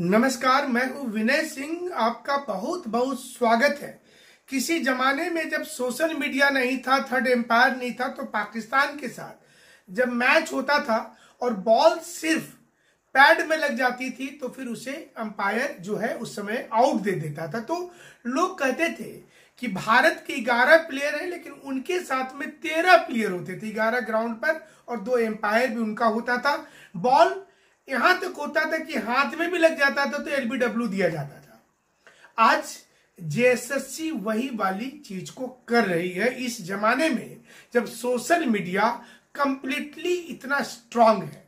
नमस्कार, मैं हूँ विनय सिंह। आपका बहुत बहुत स्वागत है। किसी जमाने में जब सोशल मीडिया नहीं था, थर्ड एम्पायर नहीं था तो पाकिस्तान के साथ जब मैच होता था और बॉल सिर्फ़ पैड में लग जाती थी तो फिर उसे अंपायर जो है उस समय आउट दे देता था। तो लोग कहते थे कि भारत के ग्यारह प्लेयर हैं, लेकिन उनके साथ में तेरह प्लेयर होते थे, ग्यारह ग्राउंड पर और दो एम्पायर भी उनका होता था। बॉल यहाँ तक होता था कि हाथ में भी लग जाता था तो एलबीडब्ल्यू दिया जाता था। आज जेएसएससी वही वाली चीज़ को कर रही है। इस जमाने में जब सोशल मीडिया कंप्लीटली इतना स्ट्रांग है,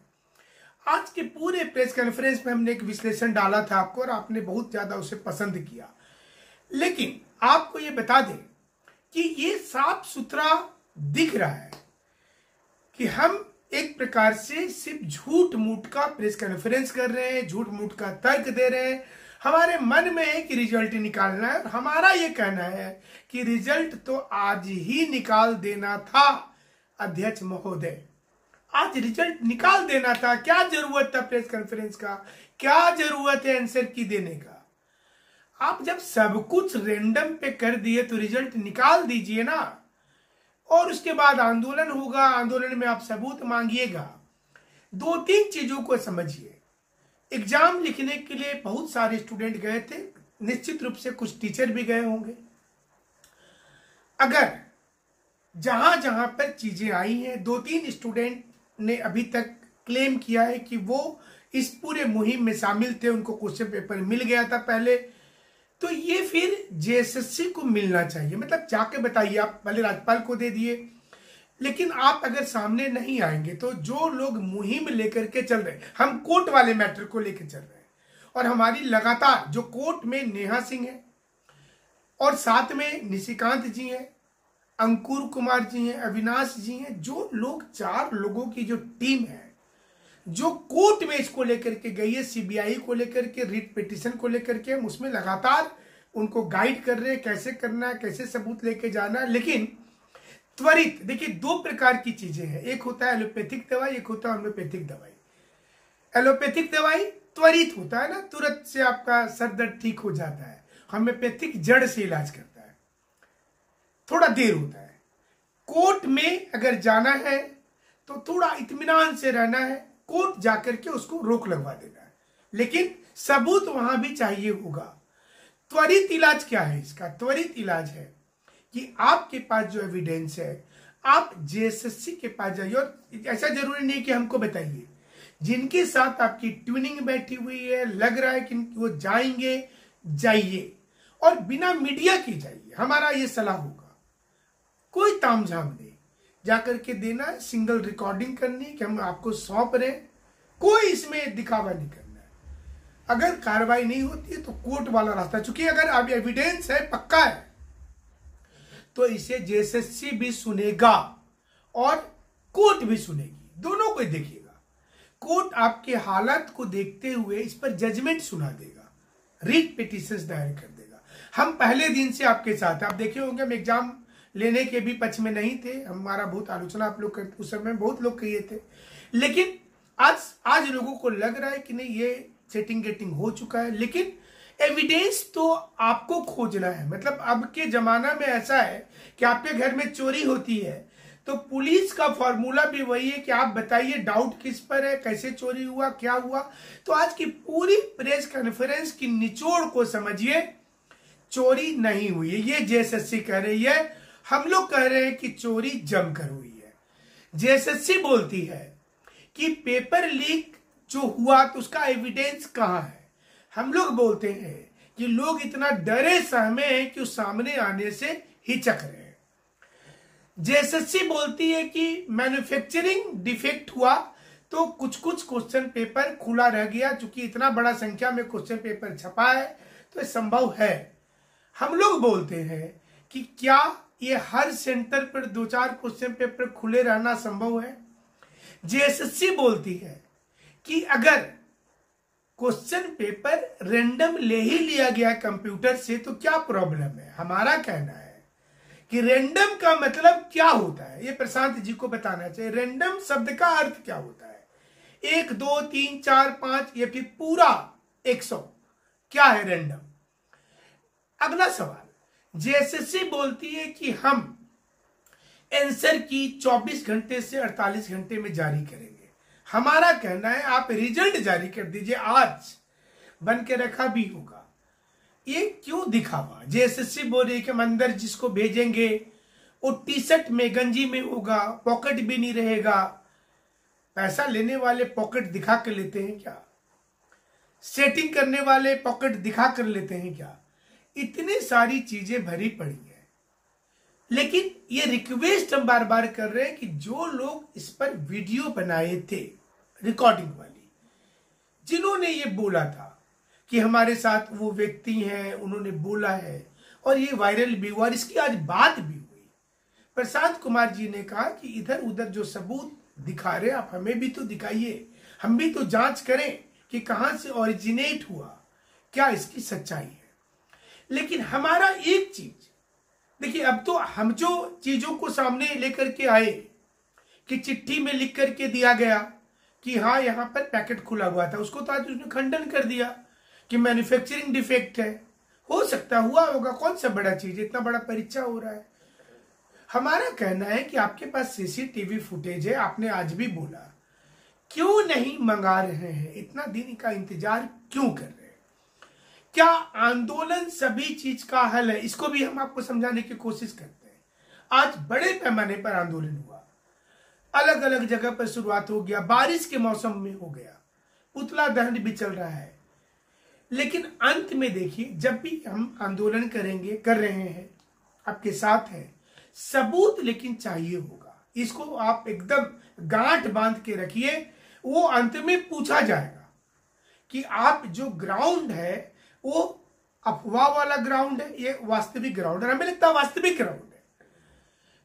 आज के पूरे प्रेस कॉन्फ्रेंस में हमने एक विश्लेषण डाला था आपको और आपने बहुत ज़्यादा उसे पसंद किया। लेकिन आपको ये बता दें कि ये साफ़ सुथरा दिख रहा है कि हम एक प्रकार से सिर्फ़ झूठ मूठ का प्रेस कॉन्फ्रेंस कर रहे हैं, झूठ मूठ का तर्क दे रहे हैं। हमारे मन में है कि रिज़ल्ट निकालना है और हमारा ये कहना है कि रिज़ल्ट तो आज ही निकाल देना था, अध्यक्ष महोदय। आज रिज़ल्ट निकाल देना था, क्या ज़रूरत था प्रेस कॉन्फ्रेंस का? क्या ज़रूरत है आंसर की देने का? आप जब सब कुछ रेंडम पे कर दिए तो रिज़ल्ट निकाल दीजिए ना। और उसके बाद आंदोलन होगा, आंदोलन में आप सबूत मांगिएगा। दो तीन चीज़ों को समझिए। एग्ज़ाम लिखने के लिए बहुत सारे स्टूडेंट गए थे, निश्चित रूप से कुछ टीचर भी गए होंगे। अगर जहाँ जहाँ पर चीज़ें आई हैं, दो तीन स्टूडेंट ने अभी तक क्लेम किया है कि वो इस पूरे मुहिम में शामिल थे, उनको क्वेश्चन पेपर मिल गया था पहले तो ये फिर जेएसएससी को मिलना चाहिए। मतलब जाके बताइए, आप पहले राज्यपाल को दे दिए। लेकिन आप अगर सामने नहीं आएँगे तो जो लोग मुहिम लेकर के चल रहे हम कोर्ट वाले मैटर को लेकर चल रहे हैं। और हमारी लगातार जो कोर्ट में नेहा सिंह है, और साथ में निशिकांत जी हैं, अंकुर कुमार जी हैं, अविनाश जी हैं, जो लोग, चार लोगों की जो टीम है जो कोर्ट में इसको लेकर के गई है सीबीआई को लेकर के रिट पिटिशन को लेकर के, हम उसमें लगातार उनको गाइड कर रहे हैं, कैसे करना है, कैसे सबूत लेके जाना है। लेकिन त्वरित, देखिए, दो प्रकार की चीज़ें हैं। एक होता है एलोपैथिक दवाई, एक होता है होम्योपैथिक दवाई। एलोपैथिक दवाई त्वरित होता है ना, तुरंत से आपका सर दर्द ठीक हो जाता है। होम्योपैथिक जड़ से इलाज करता है। थोड़ा देर होता है। कोर्ट में अगर जाना है तो थोड़ा इतमान से रहना है कोर्ट जाकर के उसको रोक लगवा देना है। लेकिन सबूत वहाँ भी चाहिए होगा। त्वरित इलाज क्या है इसका? त्वरित इलाज है कि आपके पास जो एविडेंस है, आप जेएसएससी के पास जाइए और ऐसा ज़रूरी नहीं कि हमको बताइए। जिनके साथ आपकी ट्यूनिंग बैठी हुई है, लग रहा है कि वो जाएँगे, जाइए। और बिना मीडिया के जाइए। हमारा ये सलाह होगा। कोई तामझाम नहीं। जाकर के देना है सिंगल रिकॉर्डिंग करनी कि हम आपको सौंप रहे कोई इसमें दिखावा नहीं करना है। अगर कार्रवाई नहीं होती है तो कोर्ट वाला रास्ता, चूँकि अगर अब एविडेंस है, पक्का है तो इसे जेएसएससी भी सुनेगा और कोर्ट भी सुनेगी। दोनों को देखिएगा कोर्ट आपके हालत को देखते हुए इस पर जजमेंट सुना देगा। रिट पिटिशन दायर कर देगा। हम पहले दिन से आपके साथ आप देखे होंगे, हम एग्ज़ाम लेने के भी पक्ष में नहीं थे। हमारा बहुत आलोचना आप लोग उस समय बहुत लोग कहिए थे। लेकिन आज आज लोगों को लग रहा है कि नहीं, ये सेटिंग गेटिंग हो चुका है। लेकिन एविडेंस तो आपको खोजना है। मतलब अब के जमाना में ऐसा है कि आपके घर में चोरी होती है तो पुलिस का फॉर्मूला भी वही है कि आप बताइए डाउट किस पर है, कैसे चोरी हुआ, क्या हुआ। तो आज की पूरी प्रेस कॉन्फ्रेंस की निचोड़ को समझिए, चोरी नहीं हुई है। ये जेएसएससी कह रही है हम लोग कह रहे हैं कि चोरी जमकर हुई है। जेएसएससी बोलती है कि पेपर लीक जो हुआ तो उसका एविडेंस कहाँ है? हम लोग बोलते हैं कि लोग इतना डरे सहमे हैं कि सामने आने से हिचक रहे हैं। जेएसएससी बोलती है कि मैन्युफैक्चरिंग डिफेक्ट हुआ तो कुछ कुछ क्वेश्चन पेपर खुला रह गया, चूँकि इतना बड़ा संख्या में क्वेश्चन पेपर छपा है तो संभव है। हम लोग बोलते हैं कि क्या ये हर सेंटर पर दो चार क्वेश्चन पेपर खुले रहना संभव है। जेएसएससी बोलती है कि अगर क्वेश्चन पेपर रेंडम ले ही लिया गया कंप्यूटर से तो क्या प्रॉब्लम है? हमारा कहना है कि रेंडम का मतलब क्या होता है? ये प्रशांत जी को बताना चाहिए। रेंडम शब्द का अर्थ क्या होता है? एक, दो, तीन, चार, पाँच, ये फिर पूरा 100 क्या है रेंडम? अगला सवाल। जेएसएससी बोलती है कि हम आंसर की 24 घंटे से 48 घंटे में जारी करेंगे। हमारा कहना है, आप रिज़ल्ट जारी कर दीजिए, आज बन के रखा भी होगा। ये क्यों दिखावा? जेएसएससी बोल रही है कि हम अंदर जिसको भेजेंगे, वो टी शर्ट में गंजी में होगा पॉकेट भी नहीं रहेगा। पैसा लेने वाले पॉकेट दिखा कर लेते हैं क्या? सेटिंग करने वाले पॉकेट दिखा कर लेते हैं क्या? इतनी सारी चीज़ें भरी पड़ी है। लेकिन ये रिक्वेस्ट हम बार बार कर रहे हैं कि जो लोग इस पर वीडियो बनाए थे रिकॉर्डिंग वाली, जिन्होंने ये बोला था कि हमारे साथ वो व्यक्ति हैं, उन्होंने बोला है, और ये वायरल भी हुआ, और इसकी आज बात भी हुई। प्रशांत कुमार जी ने कहा कि इधर उधर जो सबूत दिखा रहे आप हमें भी तो दिखाइए, हम भी तो जाँच करें कि कहाँ से ओरिजिनेट हुआ, क्या इसकी सच्चाई है। लेकिन हमारा एक चीज़, देखिए अब तो हम जो चीज़ों को सामने लेकर के आए, कि चिट्ठी में लिख करके दिया गया कि हाँ यहाँ पर पैकेट खुला हुआ था, उसको तो आज उसने खंडन कर दिया कि मैन्युफैक्चरिंग डिफेक्ट है। हो सकता हुआ होगा, कौन सा बड़ा चीज़, इतना बड़ा परीक्षा हो रहा है। हमारा कहना है कि आपके पास सीसीटीवी फुटेज है, आपने आज भी बोला। क्यों नहीं मंगा रहे हैं? इतना दिन का इंतज़ार क्यों कर रहे क्या आंदोलन सभी चीज़ का हल है? इसको भी हम आपको समझाने की कोशिश करते हैं। आज बड़े पैमाने पर आंदोलन हुआ। अलग अलग जगह पर शुरुआत हो गया। बारिश के मौसम में हो गया। पुतला दहन भी चल रहा है। लेकिन अंत में देखिए, जब भी हम आंदोलन करेंगे, कर रहे हैं, आपके साथ है, सबूत लेकिन चाहिए होगा। इसको आप एकदम गांठ बाँध के रखिए। वो अंत में पूछा जाएगा कि आप जो ग्राउंड है वो अफवाह वाला ग्राउंड है, ये वास्तविक ग्राउंड है। हमें लगता है वास्तविक ग्राउंड है।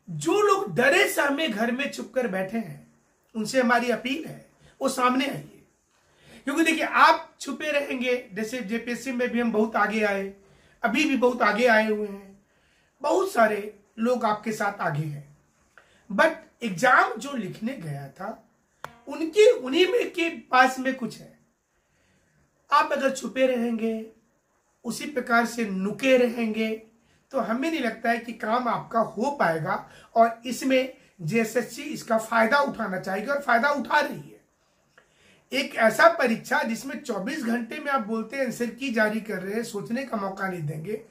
जो लोग डरे सहमे घर में चुप कर बैठे हैं, उनसे हमारी अपील है। वो सामने आइए। क्योंकि देखिए, आप छुपे रहेंगे। जैसे जेपीएससी में भी हम बहुत आगे आए, अभी भी बहुत आगे आए हुए हैं। बहुत सारे लोग आपके साथ आगे हैं। बट एग्ज़ाम जो लिखने गया था, उनकी, उन्हीं में के पास में कुछ है। आप अगर छुपे रहेंगे उसी प्रकार से नुके रहेंगे। तो हमें नहीं लगता है कि काम आपका हो पाएगा और इसमें जेएसएससी इसका फ़ायदा उठाना चाहेगी और फ़ायदा उठा रही है। एक ऐसा परीक्षा जिसमें 24 घंटे में आप बोलते हैं आंसर की जारी कर रहे हैं, सोचने का मौका नहीं देंगे।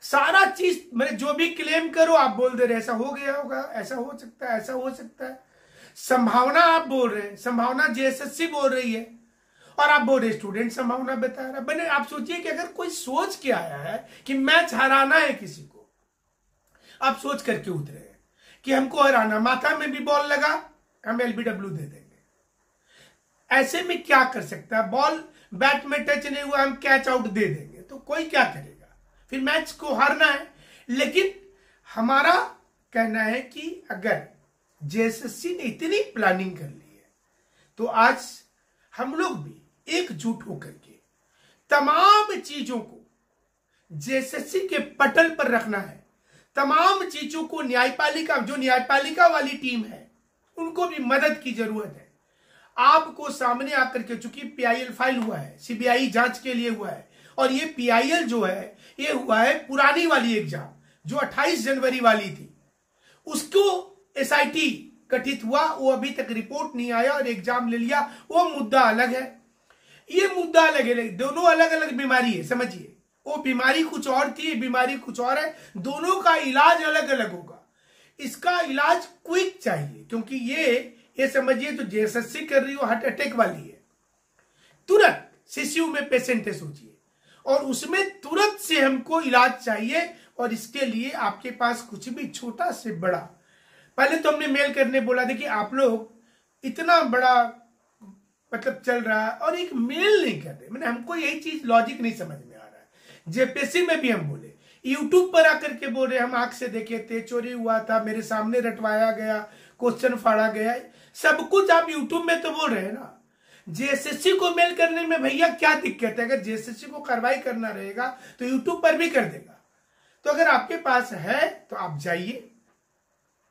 सारा चीज़, मैंने जो भी क्लेम करो, आप बोल दे रहे ऐसा हो गया होगा, ऐसा हो सकता है, ऐसा हो सकता है। संभावना आप बोल रहे हैं, संभावना जेएसएससी बोल रही है। और आप बोल रहे स्टूडेंट संभावना बता रहा बने, आप सोचिए कि अगर कोई सोच के आया है कि मैच हराना है किसी को, आप सोच करके उतरे हैं कि हमको हराना, माथा में भी बॉल लगा, हम एलबीडब्ल्यू दे देंगे। ऐसे में क्या कर सकता है? बॉल बैट में टच नहीं हुआ, हम कैच आउट दे देंगे। तो कोई क्या करेगा? फिर मैच को हारना है। लेकिन हमारा कहना है कि अगर जेएसएससी ने इतनी प्लानिंग कर ली है तो आज हम लोग भी एकजुट होकर के तमाम चीज़ों को जेएसएससी के पटल पर रखना है। तमाम चीज़ों को न्यायपालिका, जो न्यायपालिका वाली टीम है, उनको भी मदद की ज़रूरत है। आपको सामने आकर के चूँकि पीआईएल फ़ाइल हुआ है, सीबीआई जाँच के लिए हुआ है, और ये पीआईएल जो है, ये हुआ है पुरानी वाली एग्ज़ाम, जो 28 जनवरी वाली थी। उसको एसआईटी गठित हुआ, वो अभी तक रिपोर्ट नहीं आया और एग्ज़ाम ले लिया, वो मुद्दा अलग है। ये मुद्दा अलग है दोनों अलग अलग बीमारी है, समझिए। वो बीमारी कुछ और थी बीमारी कुछ और है, दोनों का इलाज अलग अलग होगा। इसका इलाज क्विक चाहिए, क्योंकि ये ये समझिए तो जेएसएससी कर रही हो, हार्ट अटैक वाली है। तुरंत सीसीयू में पेशेंट है सोचिए। और उसमें तुरंत से हमको इलाज चाहिए, और इसके लिए आपके पास कुछ भी छोटा से बड़ा। पहले तो हमने मेल करने बोला, देखिए आप लोग इतना बड़ा मतलब चल रहा है और एक मेल नहीं कर रहे मैंने हमको यही चीज़ लॉजिक नहीं समझ में आ रहा है। जेपीएससी में भी हम बोले। यूट्यूब पर आकर के बोल रहे, हम आँख से देखे थे चोरी हुआ था, मेरे सामने रटवाया गया क्वेश्चन फाड़ा गया। सब कुछ आप यूट्यूब में तो बोल रहे हैं ना। जेएसएससी को मेल करने में भैया क्या दिक्कत है? अगर जेएसएससी को कार्रवाई करना रहेगा तो यूट्यूब पर भी कर देगा। तो अगर आपके पास है तो आप जाइए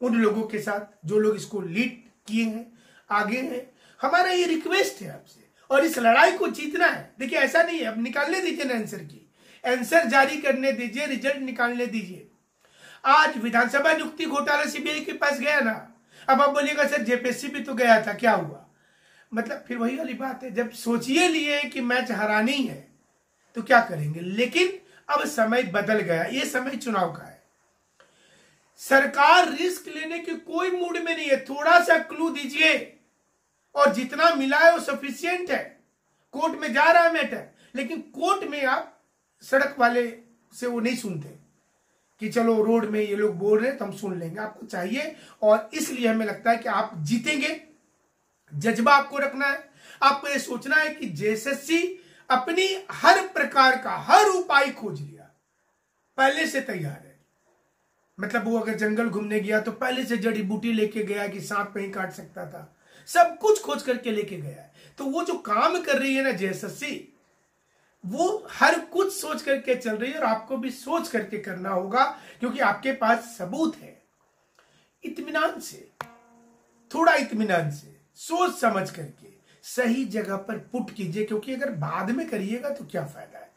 उन लोगों के साथ जो लोग इसको लीड किए हैं, आगे हैं। हमारा ये रिक्वेस्ट है आपसे। और इस लड़ाई को जीतना है। देखिए, ऐसा नहीं है। अब निकालने दीजिए ना आंसर की। आंसर जारी करने दीजिए रिज़ल्ट निकालने दीजिए। आज विधानसभा नियुक्ति घोटाला सीबीआई के पास गया ना। अब आप बोलिएगा, सर जेपीएससी भी तो गया था, क्या हुआ? मतलब फिर वही वाली बात है। जब सोचिए लिए कि मैच हरानी है तो क्या करेंगे? लेकिन अब समय बदल गया। ये समय चुनाव का है। सरकार रिस्क लेने के कोई मूड में नहीं है। थोड़ा सा क्लू दीजिए। और जितना मिला है वो सफिशियंट है। कोर्ट में जा रहा है मैटर लेकिन कोर्ट में आप सड़क वाले से वो नहीं सुनते कि चलो रोड में ये लोग बोल रहे हैं तो हम सुन लेंगे, आपको चाहिए। और इसलिए हमें लगता है कि आप जीतेंगे। जज्बा आपको रखना है। आपको ये सोचना है कि जेएसएससी अपनी हर प्रकार का, हर उपाय खोज लिया। पहले से तैयार है। मतलब वो अगर जंगल घूमने गया तो पहले से जड़ी बूटी लेके गया कि सांप कहीं काट सकता था। सब कुछ खोज करके लेके गया है। तो वो जो काम कर रही है ना जेएसएससी वो हर कुछ सोच करके चल रही है और आपको भी सोच करके करना होगा, क्योंकि आपके पास सबूत है। इतमान से, थोड़ा इतमान से, सोच समझ करके सही जगह पर पुट कीजिए, क्योंकि अगर बाद में करिएगा तो क्या फ़ायदा है।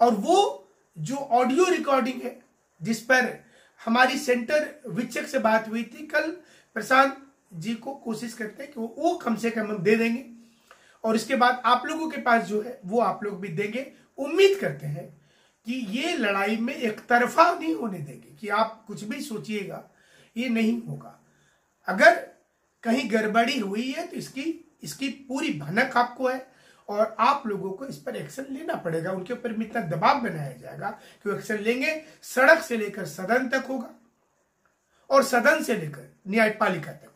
और वो जो ऑडियो रिकॉर्डिंग है, जिस पर हमारी सेंटर विचक से बात हुई थी कल, प्रशांत जी को कोशिश करते हैं कि वो वो कम से कम दे देंगे। और इसके बाद आप लोगों के पास जो है, वो आप लोग भी देंगे। उम्मीद करते हैं कि ये लड़ाई में एक तरफा नहीं होने देंगे, कि आप कुछ भी सोचिएगा, ये नहीं होगा। अगर कहीं गड़बड़ी हुई है तो इसकी इसकी पूरी भनक आपको है, और आप लोगों को इस पर एक्शन लेना पड़ेगा। उनके ऊपर भी इतना दबाव बनाया जाएगा कि वो एक्शन लेंगे। सड़क से लेकर सदन तक होगा, और सदन से लेकर न्यायपालिका तक।